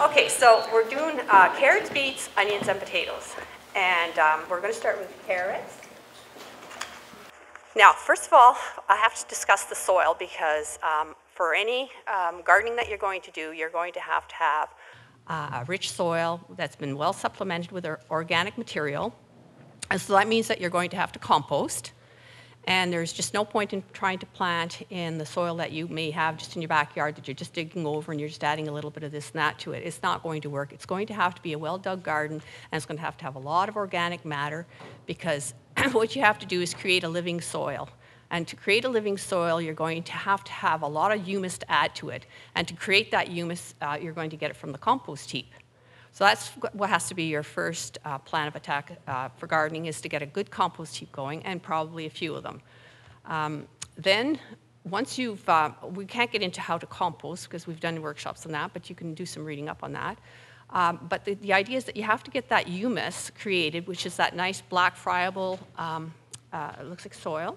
Okay, so we're doing uh, carrots, beets, onions, and potatoes. And um, we're going to start with carrots. Now, first of all, I have to discuss the soil because um, for any um, gardening that you're going to do, you're going to have to have uh, a rich soil that's been well supplemented with organic material. And so that means that you're going to have to compost. And there's just no point in trying to plant in the soil that you may have just in your backyard that you're just digging over and you're just adding a little bit of this and that to it. It's not going to work. It's going to have to be a well dug garden and it's going to have to have a lot of organic matter because what you have to do is create a living soil. And to create a living soil, you're going to have to have a lot of humus to add to it. And to create that humus, uh, you're going to get it from the compost heap. So that's what has to be your first uh, plan of attack uh, for gardening is to get a good compost heap going and probably a few of them. Um, then once you've, uh, we can't get into how to compost because we've done workshops on that, but you can do some reading up on that. Um, but the, the, idea is that you have to get that humus created, which is that nice black friable, um, uh, it looks like soil.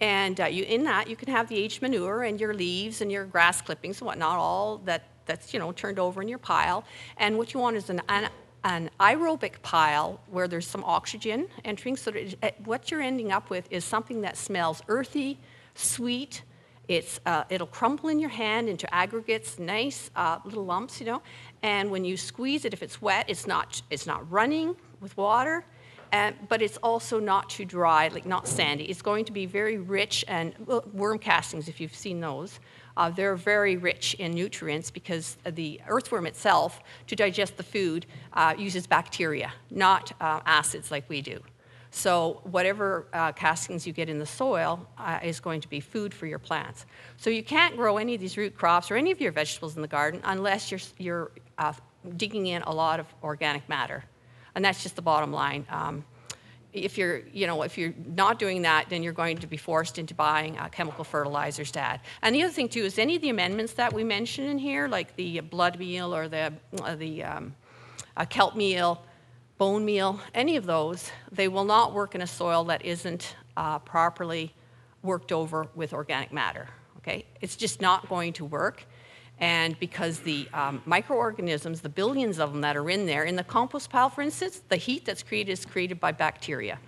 And uh, you, in that, you can have the aged manure and your leaves and your grass clippings and whatnot, all that that's you know turned over in your pile. And what you want is an, an, an aerobic pile where there's some oxygen entering. So it, what you're ending up with is something that smells earthy, sweet. It's, uh, it'll crumble in your hand into aggregates, nice uh, little lumps, you know. And when you squeeze it, if it's wet, it's not, it's not running with water. And, but it's also not too dry, like not sandy. It's going to be very rich and well, worm castings, if you've seen those. Uh, they're very rich in nutrients because the earthworm itself, to digest the food, uh, uses bacteria, not uh, acids like we do. So whatever uh, castings you get in the soil uh, is going to be food for your plants. So you can't grow any of these root crops or any of your vegetables in the garden unless you're, you're uh, digging in a lot of organic matter. And that's just the bottom line. Um, if you're, you know, if you're not doing that, then you're going to be forced into buying uh, chemical fertilizers to add. And the other thing too is any of the amendments that we mention in here, like the blood meal or the uh, the um, uh, kelp meal, bone meal, any of those, they will not work in a soil that isn't uh, properly worked over with organic matter. Okay, it's just not going to work. And because the um, microorganisms, the billions of them that are in there, in the compost pile, for instance, the heat that's created is created by bacteria.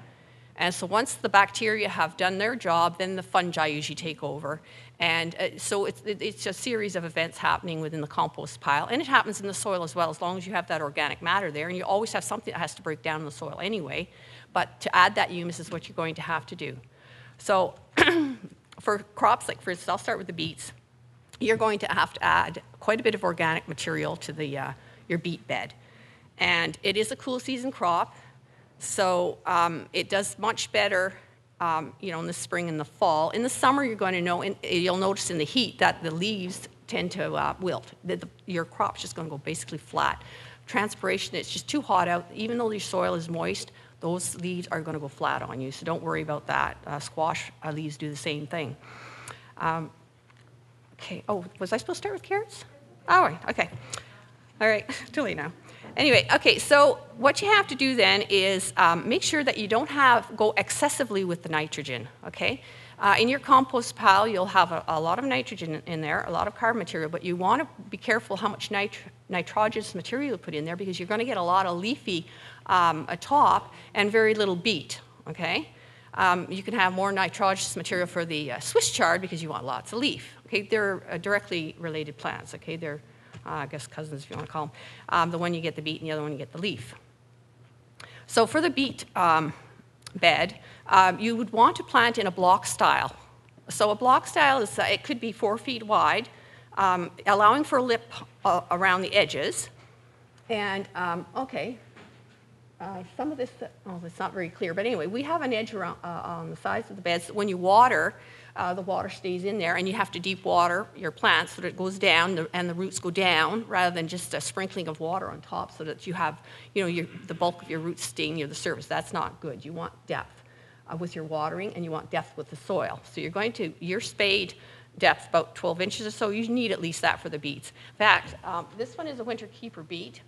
And so once the bacteria have done their job, then the fungi usually take over. And uh, so it's, it's a series of events happening within the compost pile. And it happens in the soil as well, as long as you have that organic matter there. And you always have something that has to break down in the soil anyway. But to add that humus is what you're going to have to do. So for crops, like for instance, I'll start with the beets you're going to have to add quite a bit of organic material to the, uh, your beet bed. And it is a cool season crop, so um, it does much better um, you know, in the spring and the fall. In the summer, you're going to know, in, you'll notice in the heat that the leaves tend to uh, wilt. The, the, your crop's just going to go basically flat. Transpiration, it's just too hot out. Even though your soil is moist, those leaves are going to go flat on you, so don't worry about that. Uh, squash uh, leaves do the same thing. Um, Okay. Oh, was I supposed to start with carrots? Oh, okay. All right. Too late now. Anyway, okay. So what you have to do then is um, make sure that you don't have go excessively with the nitrogen. Okay. Uh, in your compost pile, you'll have a, a, lot of nitrogen in there, a lot of carbon material, but you want to be careful how much nit- nitrogenous material you put in there because you're going to get a lot of leafy um, a top and very little beet. Okay. Um, you can have more nitrogenous material for the uh, Swiss chard because you want lots of leaf. Okay, they're uh, directly related plants. Okay, they're, uh, I guess, cousins if you want to call them. Um, the one you get the beet, and the other one you get the leaf. So for the beet um, bed, um, you would want to plant in a block style. So a block style is uh, it could be four feet wide, um, allowing for a lip uh, around the edges. And um, okay, uh, some of this, oh, it's not very clear, but anyway, we have an edge around, uh, on the sides of the beds. When you water, uh, the water stays in there, and you have to deep water your plants so that it goes down and the roots go down rather than just a sprinkling of water on top so that you have, you know, your, the bulk of your roots staying near the surface. That's not good. You want depth uh, with your watering, and you want depth with the soil. So you're going to, your spade depth, about 12 inches or so, you need at least that for the beets. In fact, um, this one is a winter keeper beet,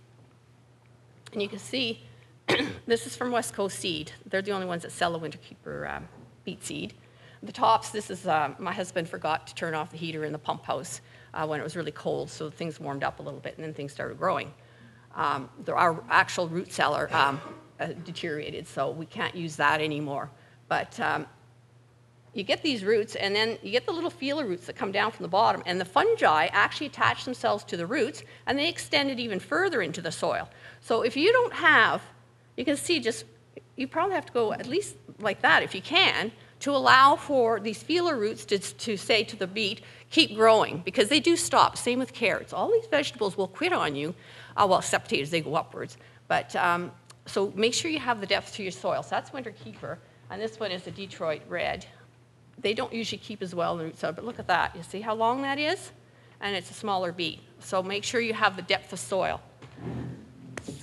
and you can see this is from West Coast Seed. They're the only ones that sell a winter keeper um, beet seed. The tops, this is, uh, my husband forgot to turn off the heater in the pump house. uh, when it was really cold, so things warmed up a little bit and then things started growing. Um, the, our actual root cellar um, uh, deteriorated, so we can't use that anymore. But um, you get these roots, and then you get the little feeler roots that come down from the bottom, and the fungi actually attach themselves to the roots, and they extend it even further into the soil. So if you don't have, you can see just, you probably have to go at least like that if you can, to allow for these feeler roots to, to say to the beet, keep growing, because they do stop. Same with carrots. All these vegetables will quit on you, uh, well, except potatoes, they go upwards. But um, so make sure you have the depth to your soil. So that's winter keeper, and this one is a Detroit red they don't usually keep as well in the root cellar, but look at that. You see how long that is? And it's a smaller beet. So make sure you have the depth of soil.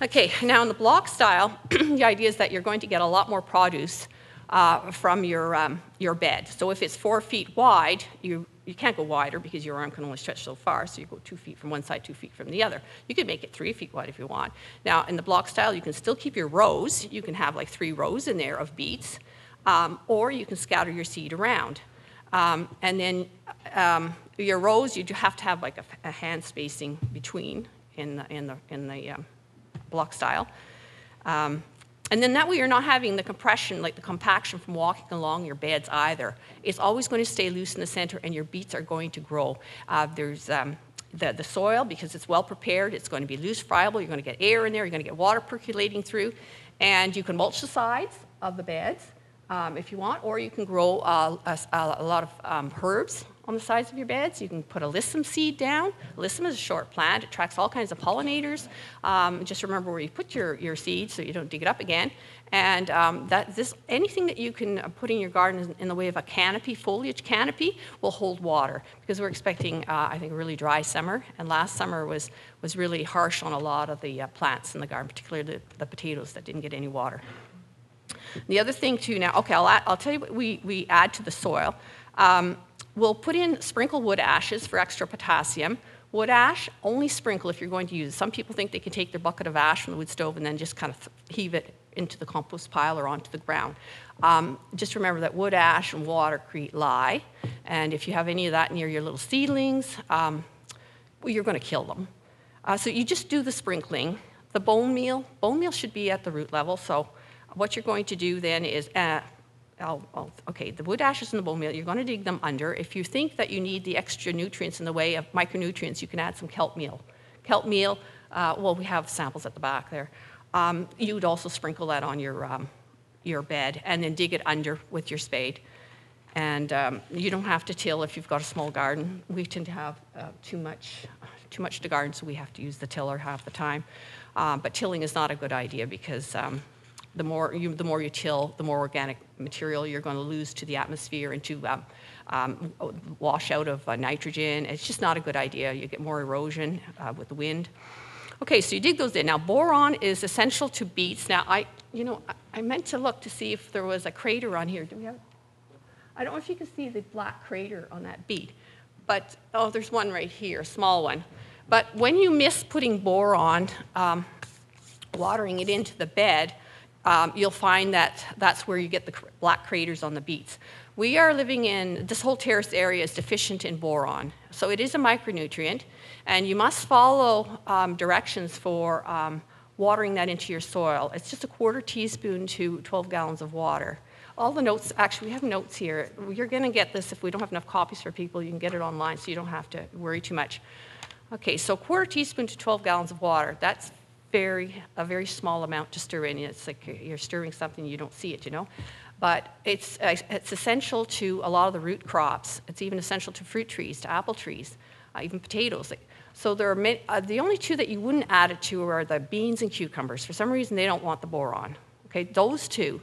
Okay, now in the block style, the idea is that you're going to get a lot more produce uh, from your, um, your bed. So if it's four feet wide, you, you can't go wider because your arm can only stretch so far, so you go two feet from one side, two feet from the other. You could make it three feet wide if you want. Now, in the block style, you can still keep your rows. You can have like three rows in there of beets um, or you can scatter your seed around. Um, and then um, your rows, you have to have like a, a, hand spacing between in the, in the, in the um, block style. Um, and then that way you're not having the compression, like the compaction from walking along your beds either. It's always going to stay loose in the center and your beets are going to grow. Uh, there's um, the, the soil, because it's well prepared, it's going to be loose, friable, you're going to get air in there, you're going to get water percolating through, and you can mulch the sides of the beds um, if you want, or you can grow uh, a, a, lot of um, herbs on the sides of your beds. You can put a alyssum seed down. Alyssum is a short plant. It attracts all kinds of pollinators. Um, just remember where you put your, your seed so you don't dig it up again. And um, that this, anything that you can put in your garden in the way of a canopy, foliage canopy, will hold water because we're expecting, uh, I think, a really dry summer. And last summer was, was really harsh on a lot of the uh, plants in the garden, particularly the, the potatoes that didn't get any water. The other thing too now, okay, I'll, add, I'll tell you what we, we add to the soil. Um, we'll put in sprinkle wood ashes for extra potassium. Wood ash, only sprinkle if you're going to use it. Some people think they can take their bucket of ash from the wood stove and then just kind of heave it into the compost pile or onto the ground. Um, just remember that wood ash and water create lye, and if you have any of that near your little seedlings, um, well, you're going to kill them. Uh, so you just do the sprinkling. The bone meal, bone meal should be at the root level, so what you're going to do then is, uh, I'll, I'll, okay, the wood ashes and the bone meal, you're going to dig them under. If you think that you need the extra nutrients in the way of micronutrients, you can add some kelp meal. Kelp meal, uh, well, we have samples at the back there. Um, you would also sprinkle that on your, um, your bed and then dig it under with your spade. And um, you don't have to till if you've got a small garden. We tend to have uh, too much, too much to garden, so we have to use the tiller half the time. Uh, but tilling is not a good idea because um, the more you, the more you till, the more organic material you're going to lose to the atmosphere and to um, um, wash out of uh, nitrogen. It's just not a good idea. You get more erosion uh, with the wind. Okay, so you dig those in. Now, boron is essential to beets. Now, I, you know, I meant to look to see if there was a crater on here. Do we have? I don't know if you can see the black crater on that beet, but oh, there's one right here, a small one. But when you miss putting boron, um, watering it into the bed, um, you'll find that that's where you get the black craters on the beets. We are living in, this whole Terrace area is deficient in boron. So it is a micronutrient, and you must follow um, directions for um, watering that into your soil. It's just a quarter teaspoon to 12 gallons of water. All the notes, actually, we have notes here. You're going to get this if we don't have enough copies for people. You can get it online so you don't have to worry too much. Okay, so quarter teaspoon to 12 gallons of water. That's very a very small amount to stir in. It's like you're stirring something you don't see it, you know. But it's uh, it's essential to a lot of the root crops. It's even essential to fruit trees, to apple trees, uh, even potatoes. So there are many, uh, the only two that you wouldn't add it to are the beans and cucumbers. For some reason, they don't want the boron. Okay, those two.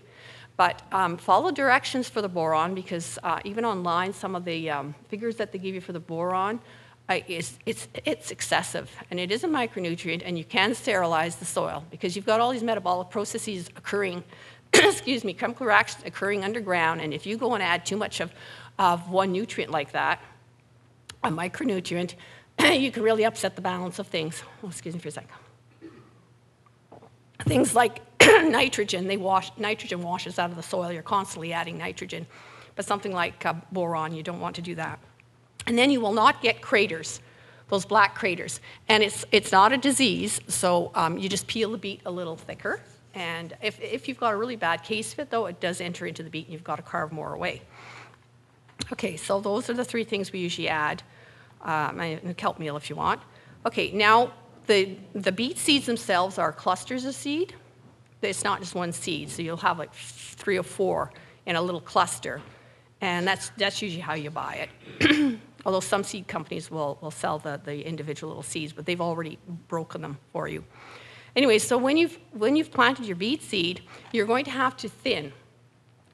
But um, follow directions for the boron because uh, even online, some of the um, figures that they give you for the boron it's, it's, it's excessive, and it is a micronutrient, and you can sterilize the soil because you've got all these metabolic processes occurring, excuse me, chemical reactions occurring underground, and if you go and add too much of, of one nutrient like that, a micronutrient, you can really upset the balance of things. Oh, excuse me for a second. Things like nitrogen, they wash, nitrogen washes out of the soil. You're constantly adding nitrogen. But something like uh, boron, you don't want to do that. And then you will not get craters those black craters. And it's, it's not a disease, so um, you just peel the beet a little thicker. And if, if you've got a really bad case of it, though, it does enter into the beet and you've got to carve more away. Okay, so those are the three things we usually add. Um, and kelp meal if you want. Okay, now the, the beet seeds themselves are clusters of seed. It's not just one seed, so you'll have like three or four in a little cluster. And that's, that's usually how you buy it. Although some seed companies will, will sell the, the individual little seeds, but they've already broken them for you. Anyway, so when you've, when you've planted your beet seed, you're going to have to thin.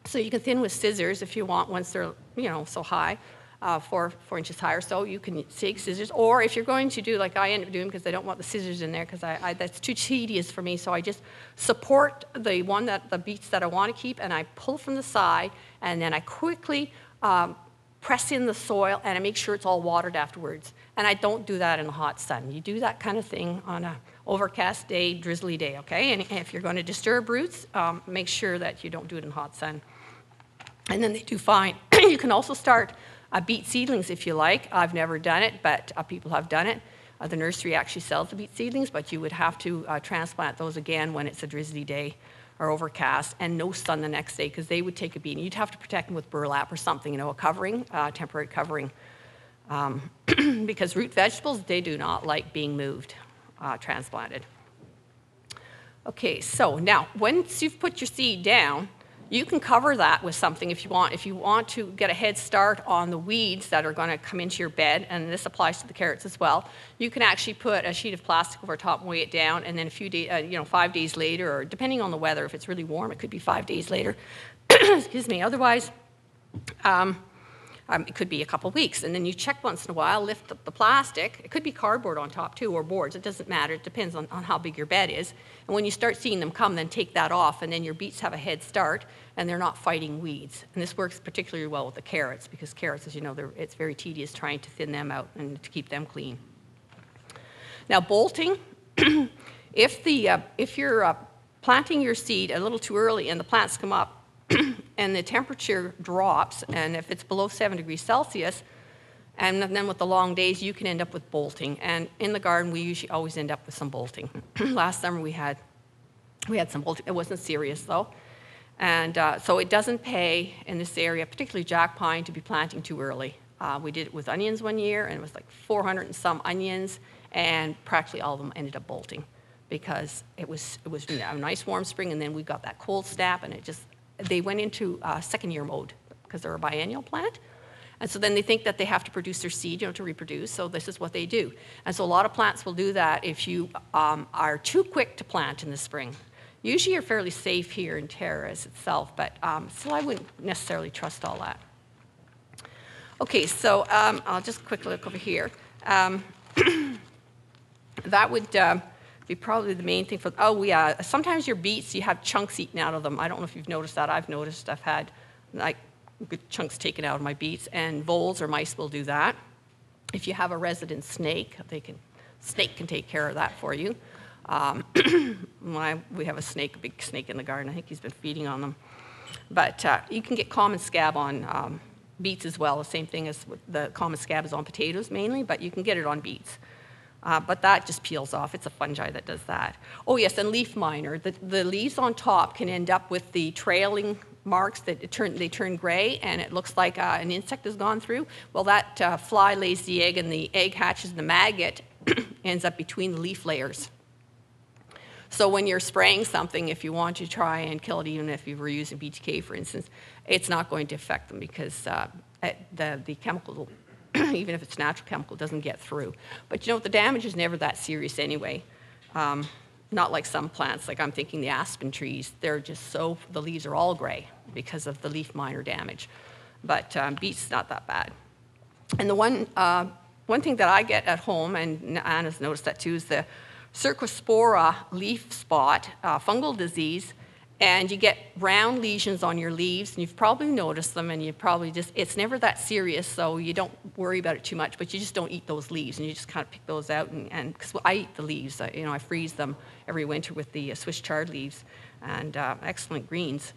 So you can thin with scissors if you want once they're, you know, so high uh, four, four inches high or so, you can take scissors. Or if you're going to do like I end up doing because I don't want the scissors in there because I, I, that's too tedious for me, so I just support the one that the beets that I want to keep and I pull from the side and then I quickly um, press in the soil and I make sure it's all watered afterwards. And I don't do that in the hot sun. You do that kind of thing on a overcast day, drizzly day, okay? And if you're going to disturb roots, um, make sure that you don't do it in hot sun. And then they do fine. you can also start uh, beet seedlings if you like. I've never done it, but uh, people have done it. Uh, the nursery actually sells the beet seedlings, but you would have to uh, transplant those again when it's a drizzly day or overcast and no sun the next day because they would take a beating. You'd have to protect them with burlap or something, you know, a covering, uh, temporary covering. Um, because root vegetables, they do not like being moved, uh, transplanted. Okay, so now once you've put your seed down, you can cover that with something if you want. If you want to get a head start on the weeds that are going to come into your bed, and this applies to the carrots as well, you can actually put a sheet of plastic over top and weigh it down, and then a few days, uh, you know, five days later, or depending on the weather, if it's really warm, it could be five days later. Excuse me. Otherwise, um, um, it could be a couple weeks. And then you check once in a while, lift up the plastic. It could be cardboard on top too, or boards. It doesn't matter. It depends on, on how big your bed is. And when you start seeing them come, then take that off, and then your beets have a head start, and they're not fighting weeds. And this works particularly well with the carrots, because carrots, as you know, they're it's very tedious trying to thin them out and to keep them clean. Now, bolting, if, the, uh, if you're uh, planting your seed a little too early and the plants come up, and the temperature drops, and if it's below 7 degrees Celsius, and then with the long days, you can end up with bolting. And in the garden, we usually always end up with some bolting. Last summer, we had, we had some bolting. It wasn't serious, though. And uh, so it doesn't pay in this area, particularly jack pine, to be planting too early. Uh, we did it with onions one year, and it was like 400 and some onions, and practically all of them ended up bolting because it was, it was a nice warm spring, and then we got that cold snap, and it just they went into uh, second year mode because they're a biennial plant. And so then they think that they have to produce their seed, you know, to reproduce. So this is what they do. And so a lot of plants will do that if you um, are too quick to plant in the spring. Usually you're fairly safe here in Terrace itself, but um, still I wouldn't necessarily trust all that. Okay, so um, I'll just quickly look over here. Um, that would uh, be probably the main thing for, oh yeah, sometimes your beets, you have chunks eaten out of them. I don't know if you've noticed that. I've noticed I've had like good chunks taken out of my beets, and voles or mice will do that. If you have a resident snake, they can, snake can take care of that for you. Um, we have a snake, a big snake in the garden. I think he's been feeding on them. But uh, you can get common scab on um, beets as well. The same thing as the common scab is on potatoes mainly, but you can get it on beets. Uh, but that just peels off. It's a fungi that does that. Oh, yes, and leaf miner. The, the leaves on top can end up with the trailing marks that turn, they turn gray and it looks like uh, an insect has gone through. Well, that uh, fly lays the egg and the egg hatches and the maggot ends up between the leaf layers. So when you're spraying something, if you want to try and kill it, even if you were using BTK, for instance, it's not going to affect them because uh, the, the chemical even if it's natural chemical, doesn't get through. But you know, the damage is never that serious anyway. Um, not like some plants, like I'm thinking the aspen trees, they're just so, the leaves are all gray because of the leaf miner damage. But um, beets, not that bad. And the one, uh, one thing that I get at home, and Anna's noticed that too, is the Cercospora leaf spot, uh, fungal disease and you get round lesions on your leaves, and you've probably noticed them, and you probably just, it's never that serious, so you don't worry about it too much, but you just don't eat those leaves, and you just kind of pick those out, and because I eat the leaves, I, you know, I freeze them every winter with the uh, Swiss chard leaves, and uh, excellent greens.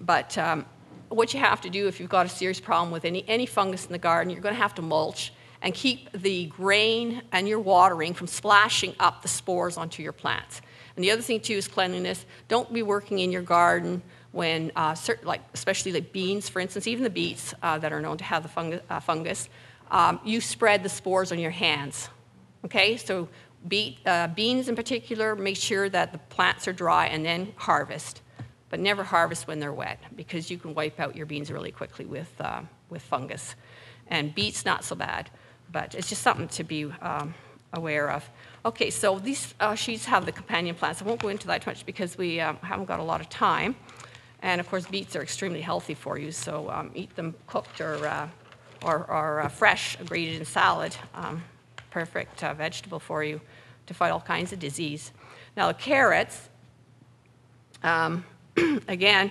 But um, what you have to do if you've got a serious problem with any, any fungus in the garden, you're going to have to mulch, and keep the grain and your watering from splashing up the spores onto your plants. And the other thing too is cleanliness. Don't be working in your garden when, uh, certain, like especially like beans, for instance, even the beets uh, that are known to have the fungus, uh, fungus um, you spread the spores on your hands. Okay, so uh, beans in particular, make sure that the plants are dry and then harvest. But never harvest when they're wet because you can wipe out your beans really quickly with, uh, with fungus. And beets, not so bad, but it's just something to be um, aware of. Okay, so these uh, sheets have the companion plants. I won't go into that much because we um, haven't got a lot of time. And of course, beets are extremely healthy for you, so um, eat them cooked or, uh, or, or uh, fresh, grated in salad. Um, perfect uh, vegetable for you to fight all kinds of disease. Now, the carrots, um, again,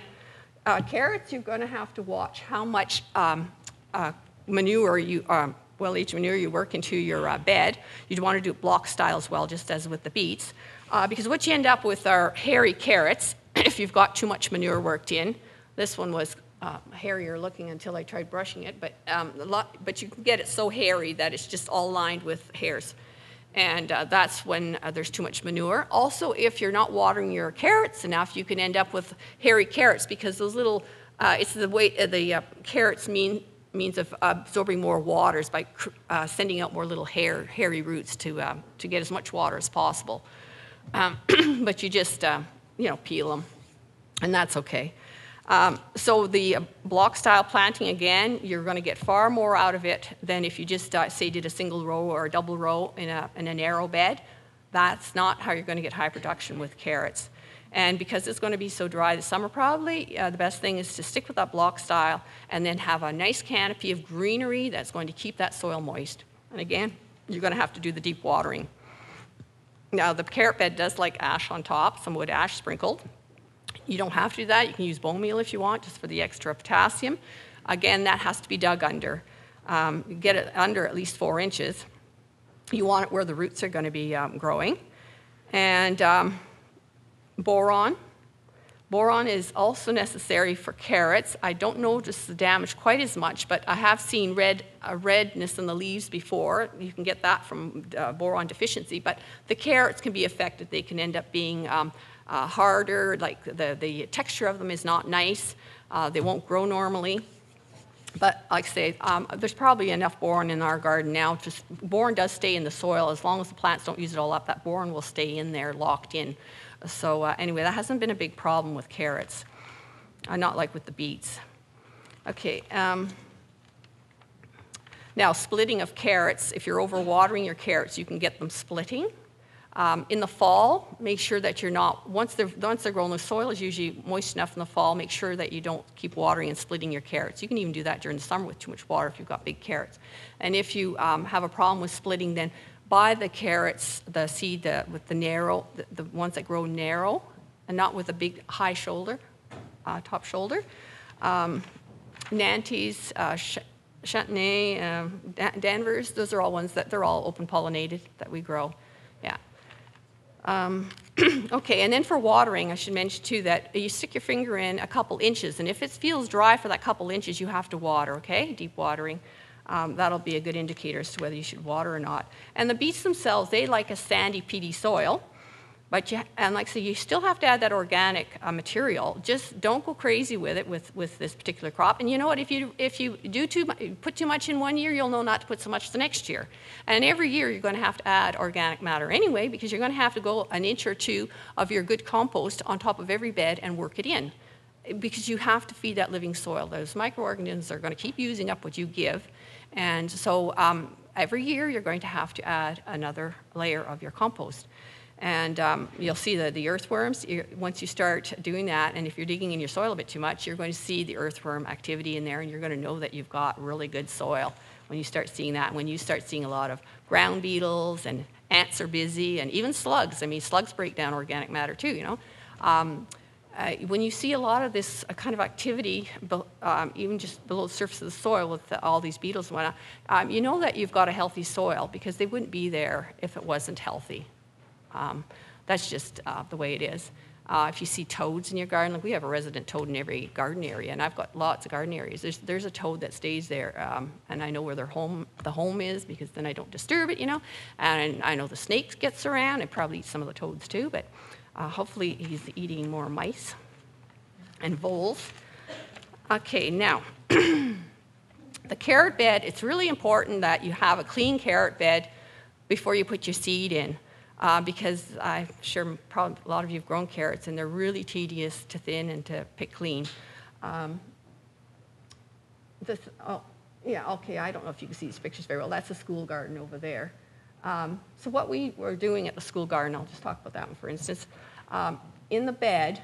uh, carrots, you're going to have to watch how much um, uh, manure you, um, well, each manure you work into your uh, bed. You'd want to do block style as well, just as with the beets. Uh, because what you end up with are hairy carrots if you've got too much manure worked in. This one was uh, hairier looking until I tried brushing it, but, um, lot, but you can get it so hairy that it's just all lined with hairs. And uh, that's when uh, there's too much manure. Also, if you're not watering your carrots enough, you can end up with hairy carrots because those little, uh, it's the way the carrots mean means of absorbing more waters by uh, sending out more little hair, hairy roots to, uh, to get as much water as possible. Um, but you just, uh, you know, peel them, and that's okay. Um, so the block style planting, again, you're going to get far more out of it than if you just, uh, say, did a single row or a double row in a, in a narrow bed. That's not how you're going to get high production with carrots. And because it's going to be so dry this summer, probably uh, the best thing is to stick with that block style and then have a nice canopy of greenery that's going to keep that soil moist. And again, you're going to have to do the deep watering. Now, the carrot bed does like ash on top, some wood ash sprinkled. You don't have to do that. You can use bone meal if you want, just for the extra potassium. Again, that has to be dug under. Um, get it under at least four inches. You want it where the roots are going to be um, growing. And um, boron. Boron is also necessary for carrots. I don't notice the damage quite as much, but I have seen red, uh, redness in the leaves before. You can get that from uh, boron deficiency, but the carrots can be affected. They can end up being um, uh, harder, like the, the texture of them is not nice. Uh, they won't grow normally. But like I say, um, there's probably enough boron in our garden now. Just boron does stay in the soil as long as the plants don't use it all up. That boron will stay in there, locked in. So uh, anyway, that hasn't been a big problem with carrots, uh, not like with the beets. Okay. Um, now, splitting of carrots, if you're overwatering your carrots, you can get them splitting. Um, in the fall, make sure that you're not, once they're, once they're grown, the soil is usually moist enough in the fall, make sure that you don't keep watering and splitting your carrots. You can even do that during the summer with too much water if you've got big carrots. And if you um, have a problem with splitting, then buy the carrots, the seed the, with the narrow, the, the, ones that grow narrow and not with a big high shoulder, uh, top shoulder. Um, Nantes, uh, Ch- Chantenay, um, Danvers, those are all ones that they're all open pollinated that we grow. Yeah. Um, okay, and then for watering, I should mention too that you stick your finger in a couple inches, and if it feels dry for that couple inches, you have to water, okay? Deep watering um, that'll be a good indicator as to whether you should water or not. And the beets themselves, they like a sandy, peaty soil. But you, and like I so you still have to add that organic uh, material. Just don't go crazy with it with, with this particular crop. And you know what? If you if you do too put too much in one year, you'll know not to put so much the next year. And every year you're going to have to add organic matter anyway, because you're going to have to go an inch or two of your good compost on top of every bed and work it in, because you have to feed that living soil. Those microorganisms are going to keep using up what you give, and so um, every year you're going to have to add another layer of your compost. And um, you'll see that the earthworms, once you start doing that, and if you're digging in your soil a bit too much, you're going to see the earthworm activity in there, and you're going to know that you've got really good soil when you start seeing that. When you start seeing a lot of ground beetles and ants are busy, and even slugs. I mean, slugs break down organic matter too, you know. Um, uh, when you see a lot of this uh, kind of activity, um, even just below the surface of the soil with the, all these beetles and whatnot, um, you know that you've got a healthy soil because they wouldn't be there if it wasn't healthy. Um, that's just uh, the way it is. Uh, if you see toads in your garden, like we have a resident toad in every garden area, and I've got lots of garden areas. There's, there's a toad that stays there, um, and I know where their home, the home is because then I don't disturb it, you know. And I know the snakes gets around and probably eats some of the toads too, but uh, hopefully he's eating more mice and voles. Okay, now the carrot bed. It's really important that you have a clean carrot bed before you put your seed in uh, because I'm sure probably a lot of you have grown carrots and they're really tedious to thin and to pick clean. Um, this, oh, yeah, okay, I don't know if you can see these pictures very well. That's the school garden over there. Um, so what we were doing at the school garden, I'll just talk about that one for instance. Um, in the bed,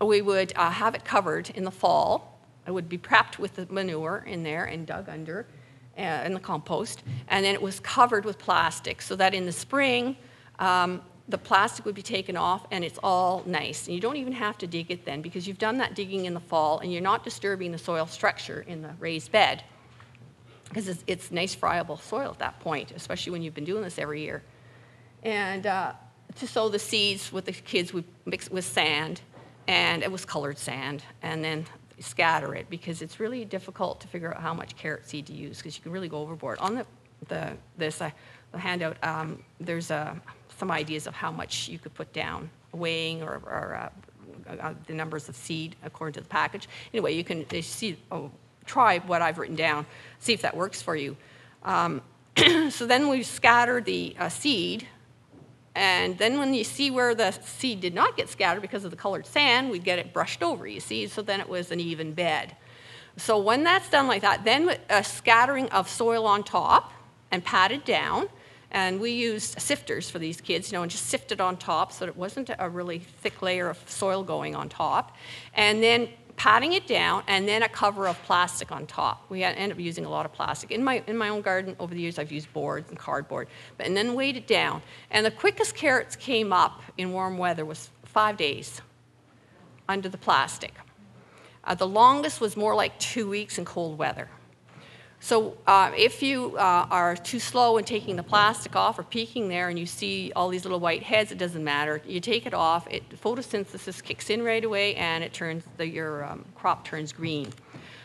we would uh, have it covered in the fall. It would be prepped with the manure in there and dug under uh, in the compost. And then it was covered with plastic so that in the spring, um, the plastic would be taken off and it's all nice. And you don't even have to dig it then because you've done that digging in the fall and you're not disturbing the soil structure in the raised bed because it's, it's nice friable soil at that point, especially when you've been doing this every year. And uh, to sow the seeds with the kids, we mix with sand and it was colored sand and then scatter it because it's really difficult to figure out how much carrot seed to use because you can really go overboard. On the, the, this, uh, the handout, um, there's a some ideas of how much you could put down, weighing or, or uh, uh, the numbers of seed according to the package. Anyway, you can see, oh, try what I've written down, see if that works for you. Um, so then we scatter the uh, seed, and then when you see where the seed did not get scattered because of the colored sand, we'd get it brushed over, you see, so then it was an even bed. So when that's done like that, then a scattering of soil on top and patted down, and we used sifters for these kids, you know, and just sifted on top so that it wasn't a really thick layer of soil going on top. And then patting it down, and then a cover of plastic on top. We end up using a lot of plastic. In my, in my own garden over the years, I've used boards and cardboard, but, and then weighed it down. And the quickest carrots came up in warm weather was five days under the plastic. Uh, the longest was more like two weeks in cold weather. So uh, if you uh, are too slow in taking the plastic off or peeking there and you see all these little white heads, it doesn't matter. You take it off, it, photosynthesis kicks in right away and it turns the, your um, crop turns green.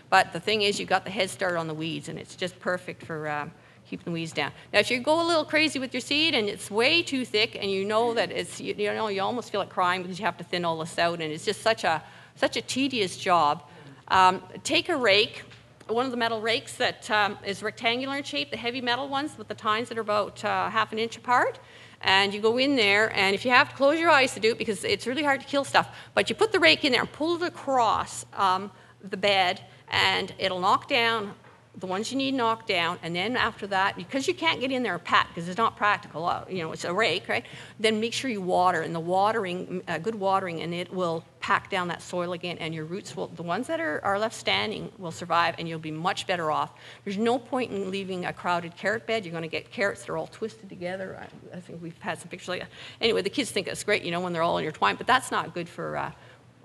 But the thing is, you've got the head start on the weeds and it's just perfect for uh, keeping the weeds down. Now, if you go a little crazy with your seed and it's way too thick and you know that it's, you, you know, you almost feel like crying because you have to thin all this out and it's just such a, such a tedious job, um, take a rake one of the metal rakes that um, is rectangular in shape, the heavy metal ones with the tines that are about uh, half an inch apart. And you go in there, and if you have to close your eyes to do it because it's really hard to kill stuff, but you put the rake in there and pull it across um, the bed, and it'll knock down the ones you need knocked down, and then after that, because you can't get in there pat because it's not practical, uh, you know, it's a rake, right? Then make sure you water, and the watering, uh, good watering, and it will pack down that soil again, and your roots will, the ones that are, are left standing will survive, and you'll be much better off. There's no point in leaving a crowded carrot bed. You're going to get carrots that are all twisted together. I, I, think we've had some pictures like that. Anyway, the kids think it's great, you know, when they're all intertwined, but that's not good for, uh,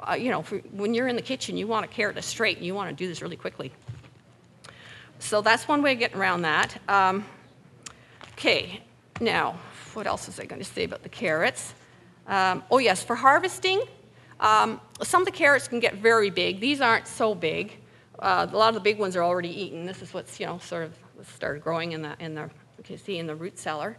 uh, you know, for when you're in the kitchen, you want a carrot that's straight, and you want to do this really quickly. So that's one way of getting around that. Um, okay, now, what else was I going to say about the carrots? Um, oh, yes, for harvesting, um, some of the carrots can get very big. These aren't so big. Uh, a lot of the big ones are already eaten. This is what's, you know, sort of started growing in the, in the you can see in the root cellar.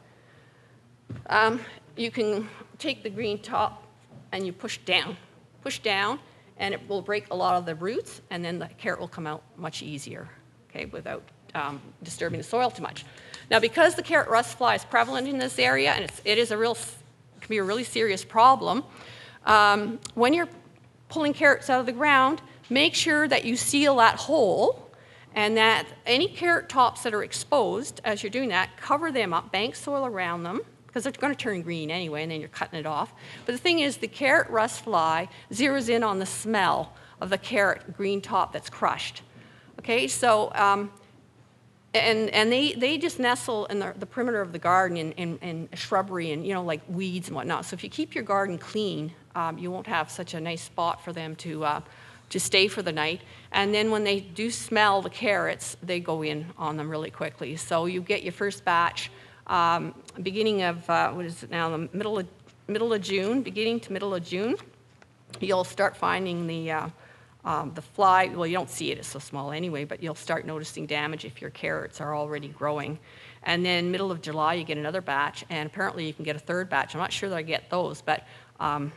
Um, you can take the green top and you push down. Push down, and it will break a lot of the roots, and then the carrot will come out much easier okay, without um, disturbing the soil too much. Now, because the carrot rust fly is prevalent in this area, and it's, it is a real, can be a really serious problem, um, when you're pulling carrots out of the ground, make sure that you seal that hole and that any carrot tops that are exposed as you're doing that, cover them up, bank soil around them, because they're going to turn green anyway, and then you're cutting it off. But the thing is, the carrot rust fly zeroes in on the smell of the carrot green top that's crushed. Okay, so, um, and, and they, they just nestle in the, the perimeter of the garden in, in, in, shrubbery and, you know, like weeds and whatnot. So if you keep your garden clean, um, you won't have such a nice spot for them to, uh, to stay for the night. And then when they do smell the carrots, they go in on them really quickly. So you get your first batch um, beginning of, uh, what is it now, the middle of, middle of June, beginning to middle of June. you'll start finding the, uh, um, the fly, well, you don't see it, it's so small anyway, but you'll start noticing damage if your carrots are already growing. And then middle of July, you get another batch, and apparently you can get a third batch. I'm not sure that I get those, but um,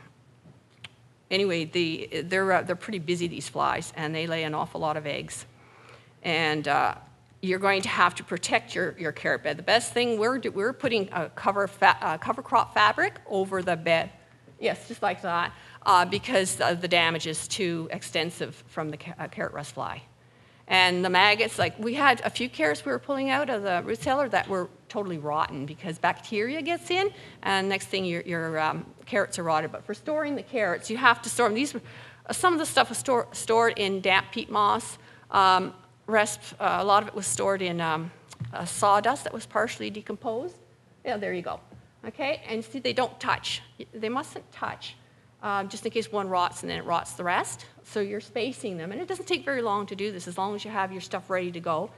anyway, the, they're, uh, they're pretty busy, these flies, and they lay an awful lot of eggs. And uh, you're going to have to protect your, your carrot bed. The best thing, we're, we're putting a cover, fa- uh, cover crop fabric over the bed. Yes, just like that, uh, because the damage is too extensive from the uh, carrot rust fly. And the maggots, like we had a few carrots we were pulling out of the root cellar that were totally rotten because bacteria gets in, and next thing your, your um, carrots are rotted. But for storing the carrots, you have to store them. These, uh, some of the stuff was store, stored in damp peat moss. Um, uh, a lot of it was stored in um, sawdust that was partially decomposed. Yeah, there you go. Okay, and see, they don't touch. They mustn't touch um, just in case one rots and then it rots the rest. So you're spacing them. And it doesn't take very long to do this as long as you have your stuff ready to go.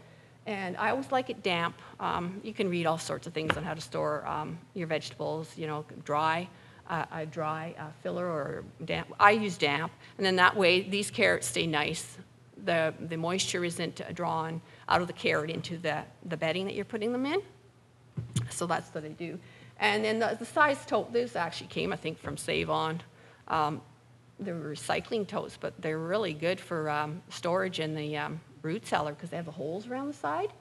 And I always like it damp. Um, you can read all sorts of things on how to store um, your vegetables, you know, dry, uh, a dry uh, filler or damp. I use damp. And then that way, these carrots stay nice. The, the moisture isn't drawn out of the carrot into the, the bedding that you're putting them in. So that's what I do. And then the, the size tote, this actually came, I think, from Save On. Um, they're recycling totes, but they're really good for um, storage in the um, root cellar because they have the holes around the side.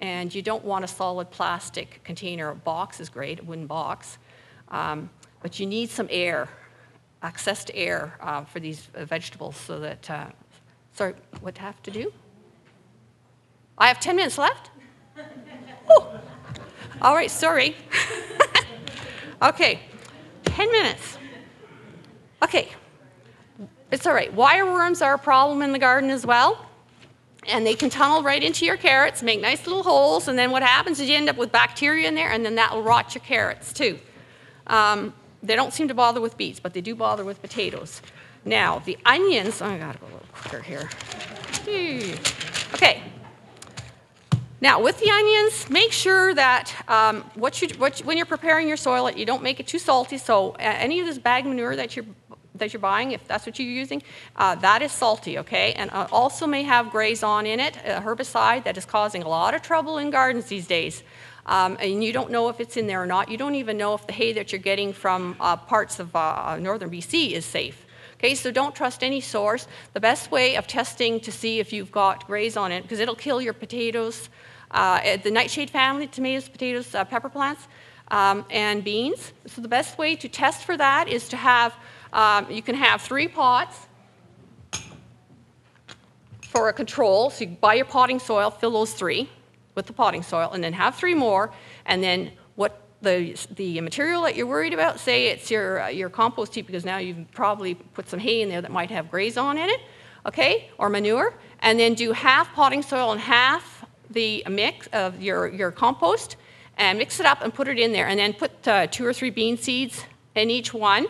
And you don't want a solid plastic container. A box is great, a wooden box. Um, but you need some air, access to air uh, for these vegetables so that, uh, sorry, what do I have to do? I have 10 minutes left? oh. All right, sorry. okay, 10 minutes. Okay, it's all right. Wireworms are a problem in the garden as well. And they can tunnel right into your carrots, make nice little holes, and then what happens is you end up with bacteria in there, and then that will rot your carrots too. Um, they don't seem to bother with beets, but they do bother with potatoes. Now, the onions, oh, I gotta go a little quicker here. Okay. Now, with the onions, make sure that um, what you, what you, when you're preparing your soil, you don't make it too salty. So, uh, any of this bag manure that you're that you're buying, if that's what you're using, uh, that is salty, okay? And uh, also may have grazon in it, a herbicide that is causing a lot of trouble in gardens these days. Um, and you don't know if it's in there or not. You don't even know if the hay that you're getting from uh, parts of uh, northern BC is safe. Okay, so don't trust any source. The best way of testing to see if you've got Grazon it, because it'll kill your potatoes, uh, the nightshade family, tomatoes, potatoes, uh, pepper plants, um, and beans. So the best way to test for that is to have um, you can have three pots for a control. So you buy your potting soil, fill those three with the potting soil, and then have three more. And then what the, the material that you're worried about, say it's your, uh, your compost heap, because now you've probably put some hay in there that might have Grazon in it, okay, or manure. And then do half potting soil and half the mix of your, your compost and mix it up and put it in there. And then put uh, two or three bean seeds in each one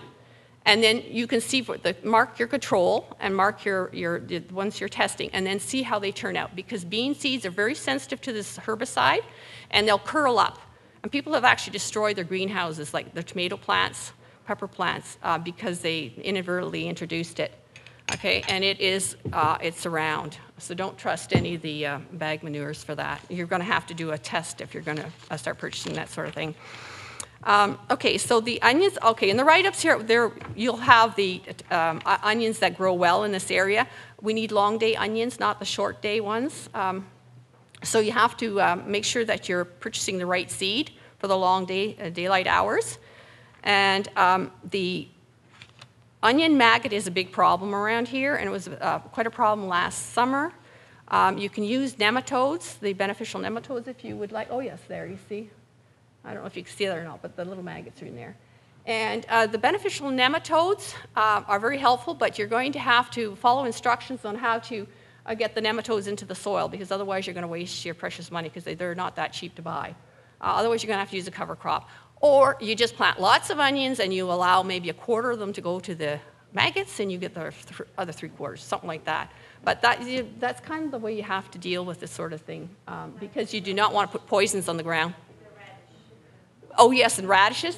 and then you can see the, mark your control and mark your, your the ones you're testing and then see how they turn out. Because bean seeds are very sensitive to this herbicide and they'll curl up. And people have actually destroyed their greenhouses like their tomato plants pepper plants uh, because they inadvertently introduced it. Okay and it is uh, it's around. So don't trust any of the uh, bag manures for that. You're going to have to do a test if you're going to uh, start purchasing that sort of thing um, okay, so the onions, okay, in the write-ups here, there you'll have the um, onions that grow well in this area. We need long day onions, not the short day ones. Um, so you have to uh, make sure that you're purchasing the right seed for the long day, uh, daylight hours. And um, the onion maggot is a big problem around here, and it was uh, quite a problem last summer. Um, you can use nematodes, the beneficial nematodes, if you would like. Oh, yes, there, you see. I don't know if you can see that or not, but the little maggots are in there. And uh, the beneficial nematodes uh, are very helpful, but you're going to have to follow instructions on how to uh, get the nematodes into the soil because otherwise you're going to waste your precious money because they, are not that cheap to buy. Uh, otherwise, you're going to have to use a cover crop. Or you just plant lots of onions and you allow maybe a quarter of them to go to the maggots and you get the th other three quarters, something like that. But that, you, that's kind of the way you have to deal with this sort of thing um, because you do not want to put poisons on the ground. Oh, yes, and radishes.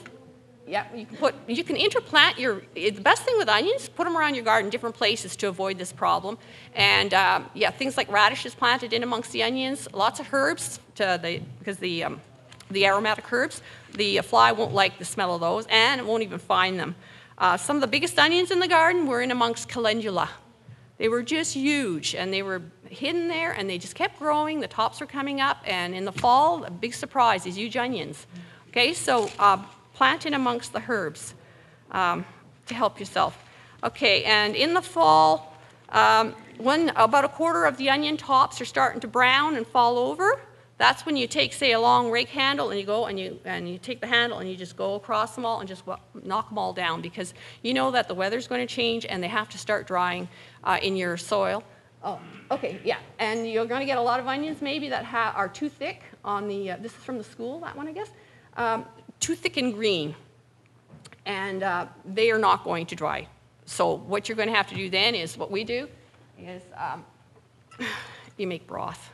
Yeah, you can put, you can interplant your, the best thing with onions, put them around your garden, different places to avoid this problem. And um, yeah, things like radishes planted in amongst the onions, lots of herbs to the, because the, um, the aromatic herbs, the fly won't like the smell of those and it won't even find them. Uh, some of the biggest onions in the garden were in amongst calendula. They were just huge and they were hidden there and they just kept growing. The tops were coming up and in the fall, a big surprise, these huge onions. Okay, so uh, plant in amongst the herbs um, to help yourself. Okay, and in the fall, um, when about a quarter of the onion tops are starting to brown and fall over, that's when you take, say, a long rake handle and you go and you, and you take the handle and you just go across them all and just knock them all down because you know that the weather's going to change and they have to start drying uh, in your soil. Oh, okay, yeah. And you're going to get a lot of onions maybe that are too thick on the, uh, this is from the school, that one, I guess, um, too thick and green. And uh, they are not going to dry. So what you're going to have to do then is what we do is um, you make broth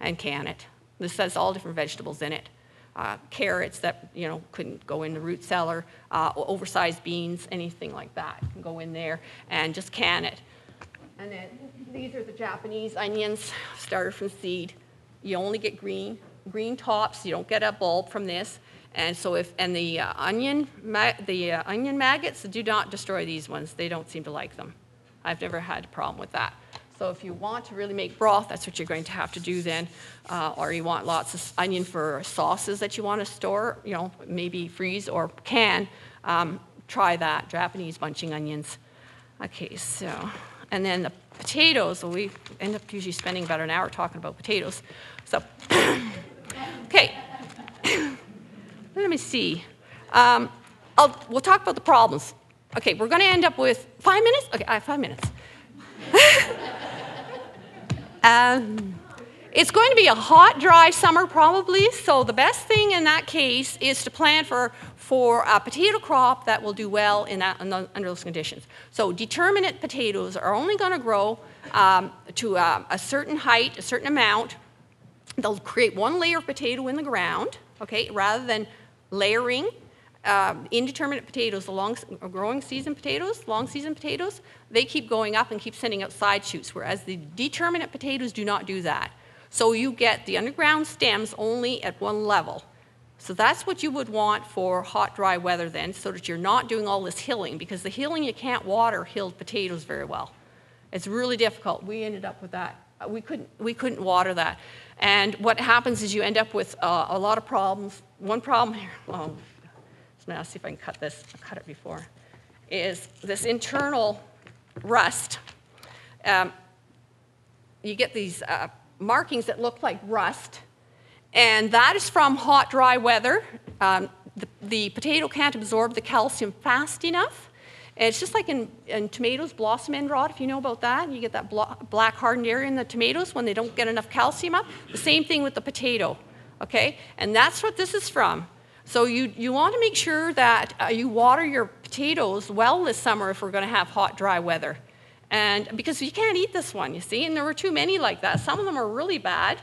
and can it. This has all different vegetables in it. Uh, carrots that you know couldn't go in the root cellar, uh, oversized beans, anything like that can go in there, and just can it. And then these are the Japanese onions, started from seed. You only get green, green tops. You don't get a bulb from this. And so if and the uh, onion the uh, onion maggots do not destroy these ones. They don't seem to like them. I've never had a problem with that. So if you want to really make broth, that's what you're going to have to do then. Uh, or you want lots of onion for sauces that you want to store, you know, maybe freeze or can, um, try that, Japanese bunching onions. Okay, so, and then the potatoes, well, we end up usually spending about an hour talking about potatoes. So, okay, let me see. Um, we'll talk about the problems. Okay, we're going to end up with five minutes? Okay, I have five minutes. um, it's going to be a hot, dry summer probably, so the best thing in that case is to plan for, for a potato crop that will do well in that, under those conditions. So determinate potatoes are only going to grow um, to a, a certain height, a certain amount. They'll create one layer of potato in the ground, okay, rather than layering uh, indeterminate potatoes, the long uh, growing season potatoes, long season potatoes, they keep going up and keep sending out side shoots, whereas the determinate potatoes do not do that. So you get the underground stems only at one level. So that's what you would want for hot, dry weather then, so that you're not doing all this hilling, because the hilling you can't water hilled potatoes very well. It's really difficult. We ended up with that. We couldn't, we couldn't water that. And what happens is you end up with uh, a lot of problems. One problem here, um, now see if I can cut this, I cut it before, is this internal rust. Um, you get these uh, markings that look like rust, and that is from hot, dry weather. Um, the, the, potato can't absorb the calcium fast enough. And it's just like in, in, tomatoes, blossom end rot, if you know about that. You get that black hardened area in the tomatoes when they don't get enough calcium up. The same thing with the potato, okay? And that's what this is from. So you, you want to make sure that uh, you water your potatoes well this summer if we're going to have hot, dry weather. And because you can't eat this one, you see, and there were too many like that. Some of them are really bad.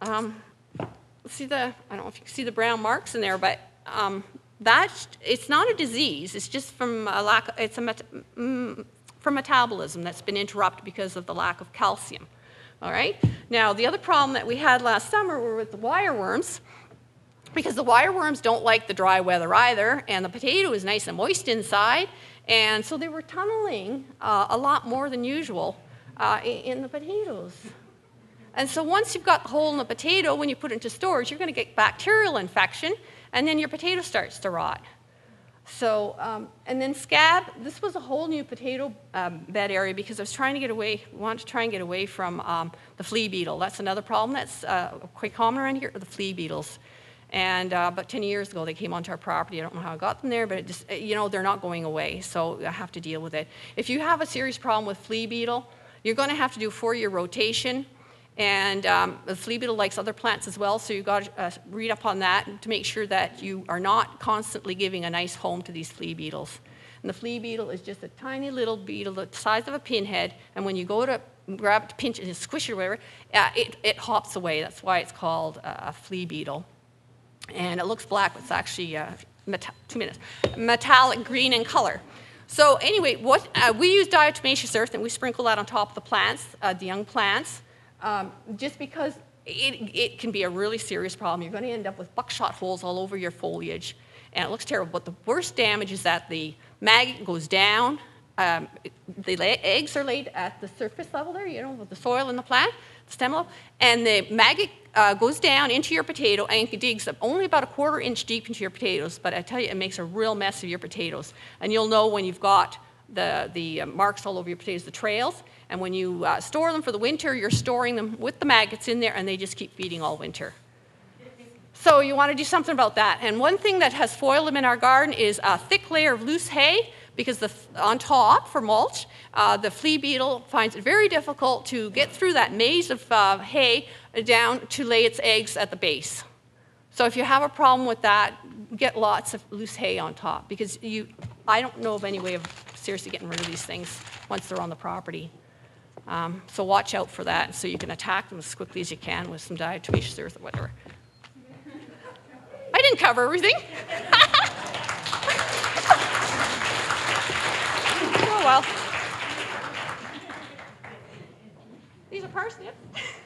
Um, see the, I don't know if you can see the brown marks in there, but um, that, it's not a disease. It's just from a lack, it's a met, mm, from metabolism that's been interrupted because of the lack of calcium. All right? Now, the other problem that we had last summer were with the wireworms because the wireworms don't like the dry weather either, and the potato is nice and moist inside, and so they were tunneling uh, a lot more than usual uh, in the potatoes. And so once you've got the hole in the potato, when you put it into storage, you're going to get bacterial infection, and then your potato starts to rot. So, um, and then scab, this was a whole new potato um, bed area because I was trying to get away, want to try and get away from um, the flea beetle. That's another problem that's uh, quite common around here, the flea beetles. And uh, about 10 years ago, they came onto our property. I don't know how I got them there, but it just, you know, they're not going away, so I have to deal with it. If you have a serious problem with flea beetle, you're going to have to do a four-year rotation. And um, the flea beetle likes other plants as well, so you've got to uh, read up on that to make sure that you are not constantly giving a nice home to these flea beetles. And the flea beetle is just a tiny little beetle the size of a pinhead, and when you go to grab it to pinch it and squish it or whatever, uh, it, it hops away. That's why it's called a flea beetle and it looks black, but it's actually uh, meta- two minutes, metallic green in color. So anyway, what uh, we use diatomaceous earth and we sprinkle that on top of the plants, uh, the young plants, um, just because it, it can be a really serious problem. You're going to end up with buckshot holes all over your foliage, and it looks terrible. But the worst damage is that the maggot goes down. Um, the eggs are laid at the surface level there, you know, with the soil and the plant, the stem level, and the maggot uh, goes down into your potato and digs up only about a quarter inch deep into your potatoes. But I tell you, it makes a real mess of your potatoes, and you'll know when you've got the the uh, marks all over your potatoes, the trails. And when you uh, store them for the winter, you're storing them with the maggots in there, and they just keep feeding all winter. So you want to do something about that. And one thing that has foiled them in our garden is a thick layer of loose hay, because the, on top for mulch, uh, the flea beetle finds it very difficult to get through that maze of uh, hay down to lay its eggs at the base. So if you have a problem with that, get lots of loose hay on top, because you, I don't know of any way of seriously getting rid of these things once they're on the property. Um, so watch out for that, so you can attack them as quickly as you can with some diatomaceous earth or whatever. I didn't cover everything. oh well. These are parsnips.